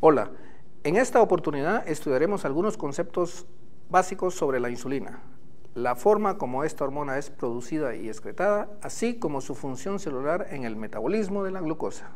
Hola, en esta oportunidad estudiaremos algunos conceptos básicos sobre la insulina, la forma como esta hormona es producida y excretada, así como su función celular en el metabolismo de la glucosa.